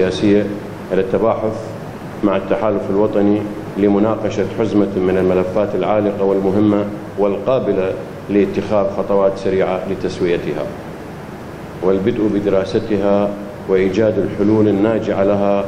سياسية إلى التباحث مع التحالف الوطني لمناقشة حزمة من الملفات العالقة والمهمة والقابلة لاتخاذ خطوات سريعة لتسويتها. والبدء بدراستها وإيجاد الحلول الناجعة لها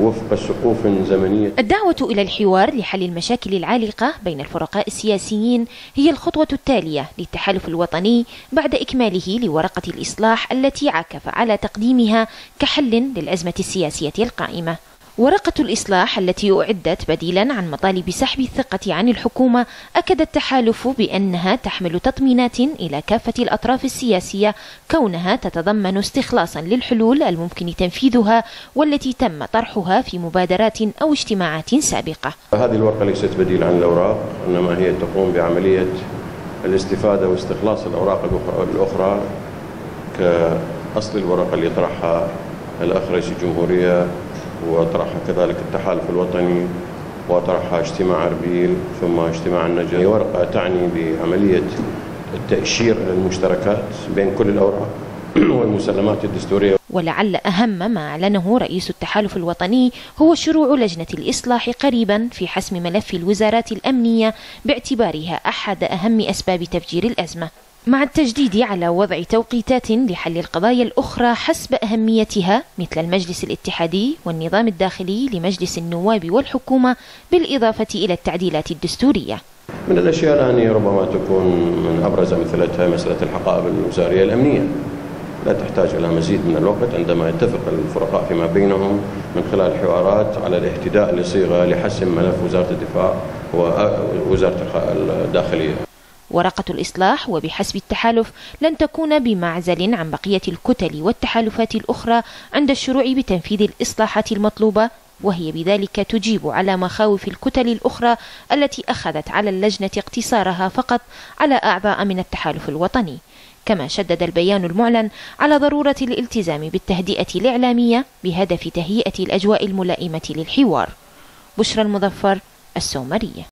وفق سقوف زمنية. الدعوة إلى الحوار لحل المشاكل العالقة بين الفرقاء السياسيين هي الخطوة التالية للتحالف الوطني بعد إكماله لورقة الإصلاح التي عكف على تقديمها كحل للأزمة السياسية القائمة. ورقة الإصلاح التي أعدت بديلا عن مطالب سحب الثقة عن الحكومة أكد التحالف بأنها تحمل تطمينات إلى كافة الأطراف السياسية كونها تتضمن استخلاصا للحلول الممكن تنفيذها والتي تم طرحها في مبادرات أو اجتماعات سابقة. هذه الورقة ليست بديل عن الأوراق إنما هي تقوم بعملية الاستفادة واستخلاص الأوراق الأخرى كأصل الورقة اللي طرحها الأخ رئيس الجمهورية وطرحها كذلك التحالف الوطني وطرحها اجتماع أربيل ثم اجتماع النجم هي ورقه تعني بعملية التأشير إلى المشتركات بين كل الأوراق والمسلمات الدستورية. ولعل أهم ما أعلنه رئيس التحالف الوطني هو شروع لجنة الإصلاح قريبا في حسم ملف الوزارات الأمنية باعتبارها أحد أهم أسباب تفجير الأزمة. مع التجديد على وضع توقيتات لحل القضايا الأخرى حسب أهميتها مثل المجلس الاتحادي والنظام الداخلي لمجلس النواب والحكومة بالإضافة إلى التعديلات الدستورية. من الأشياء الآن ربما تكون من أبرز أمثلتها مسألة الحقائب الوزارية الأمنية. لا تحتاج إلى مزيد من الوقت عندما يتفق الفرقاء فيما بينهم من خلال الحوارات على الاهتداء لصيغة لحسم ملف وزارة الدفاع ووزارة الداخلية. ورقة الإصلاح وبحسب التحالف لن تكون بمعزل عن بقية الكتل والتحالفات الأخرى عند الشروع بتنفيذ الإصلاحات المطلوبة وهي بذلك تجيب على مخاوف الكتل الأخرى التي أخذت على اللجنة اقتصارها فقط على أعضاء من التحالف الوطني. كما شدد البيان المعلن على ضرورة الالتزام بالتهدئة الإعلامية بهدف تهيئة الأجواء الملائمة للحوار. بشرى المظفر السومرية.